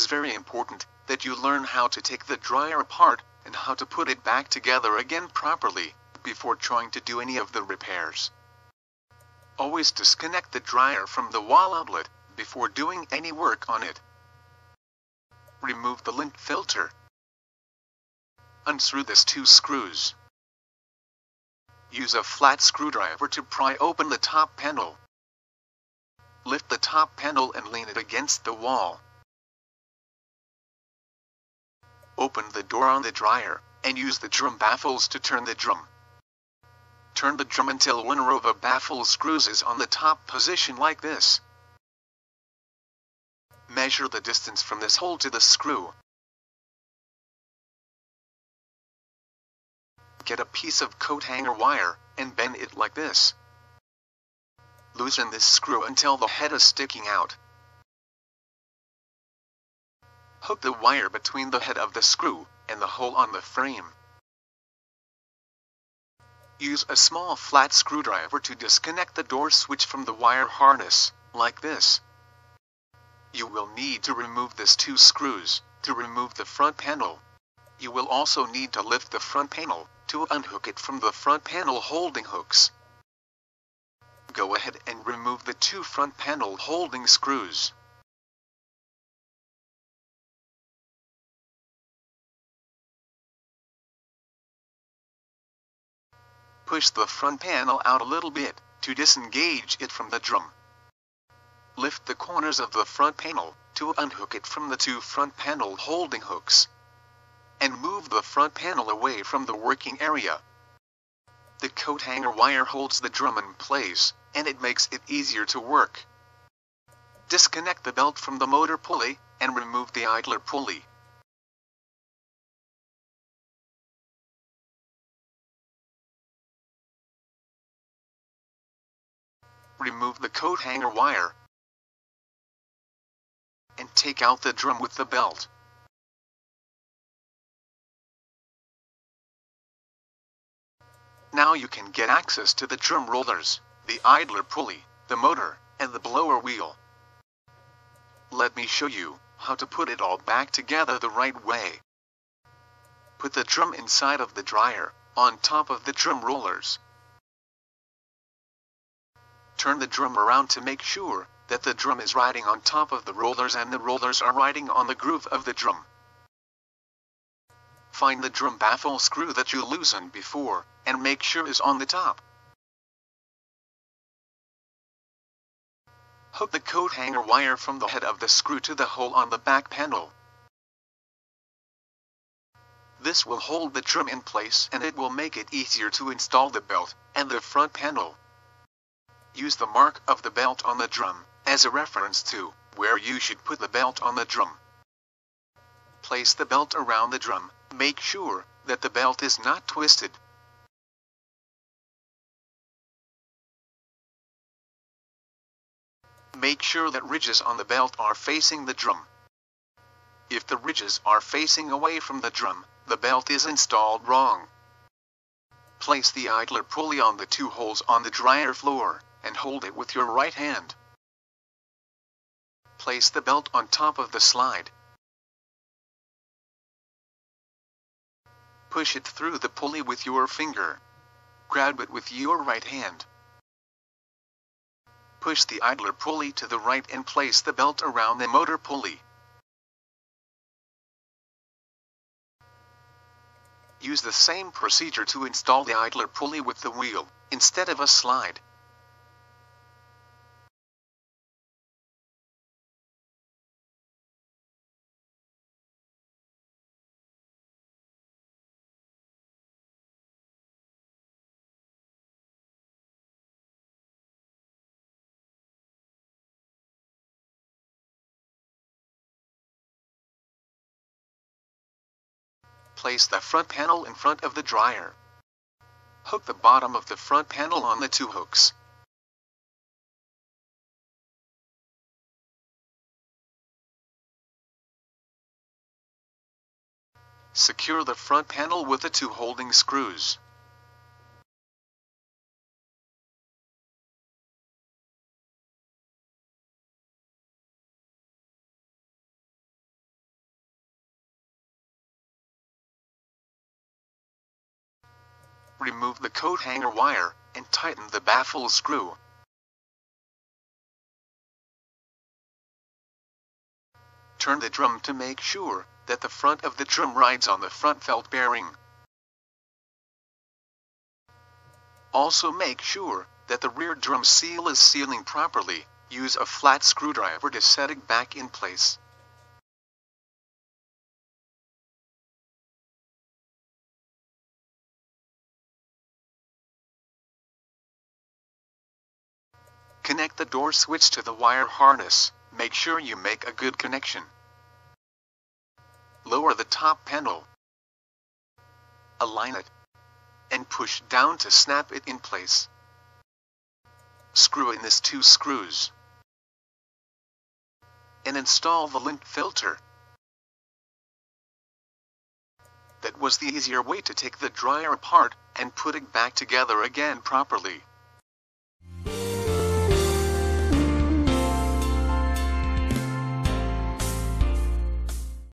is very important that you learn how to take the dryer apart and how to put it back together again properly before trying to do any of the repairs. Always disconnect the dryer from the wall outlet before doing any work on it. Remove the lint filter. Unscrew this two screws. Use a flat screwdriver to pry open the top panel. Lift the top panel and lean it against the wall. Open the door on the dryer, and use the drum baffles to turn the drum. Turn the drum until one row of baffle screws is on the top position like this. Measure the distance from this hole to the screw. Get a piece of coat hanger wire, and bend it like this. Loosen this screw until the head is sticking out. Hook the wire between the head of the screw and the hole on the frame. Use a small flat screwdriver to disconnect the door switch from the wire harness, like this. You will need to remove these two screws, to remove the front panel. You will also need to lift the front panel, to unhook it from the front panel holding hooks. Go ahead and remove the two front panel holding screws. Push the front panel out a little bit, to disengage it from the drum. Lift the corners of the front panel, to unhook it from the two front panel holding hooks. And move the front panel away from the working area. The coat hanger wire holds the drum in place, and it makes it easier to work. Disconnect the belt from the motor pulley, and remove the idler pulley. Remove the coat hanger wire, and take out the drum with the belt. Now you can get access to the drum rollers, the idler pulley, the motor, and the blower wheel. Let me show you how to put it all back together the right way. Put the drum inside of the dryer, on top of the drum rollers turn the drum around to make sure that the drum is riding on top of the rollers and the rollers are riding on the groove of the drum. Find the drum baffle screw that you loosened before, and make sure is on the top. Hook the coat hanger wire from the head of the screw to the hole on the back panel. This will hold the drum in place and it will make it easier to install the belt and the front panel. Use the mark of the belt on the drum as a reference to where you should put the belt on the drum. Place the belt around the drum, make sure that the belt is not twisted. Make sure that ridges on the belt are facing the drum. If the ridges are facing away from the drum, the belt is installed wrong. Place the idler pulley on the two holes on the dryer floor hold it with your right hand. Place the belt on top of the slide. Push it through the pulley with your finger. Grab it with your right hand. Push the idler pulley to the right and place the belt around the motor pulley. Use the same procedure to install the idler pulley with the wheel, instead of a slide. Place the front panel in front of the dryer. Hook the bottom of the front panel on the two hooks. Secure the front panel with the two holding screws. Remove the coat hanger wire, and tighten the baffle screw. Turn the drum to make sure that the front of the drum rides on the front felt bearing. Also make sure that the rear drum seal is sealing properly. Use a flat screwdriver to set it back in place. Connect the door switch to the wire harness. Make sure you make a good connection. Lower the top panel. Align it. And push down to snap it in place. Screw in these two screws. And install the lint filter. That was the easier way to take the dryer apart and put it back together again properly.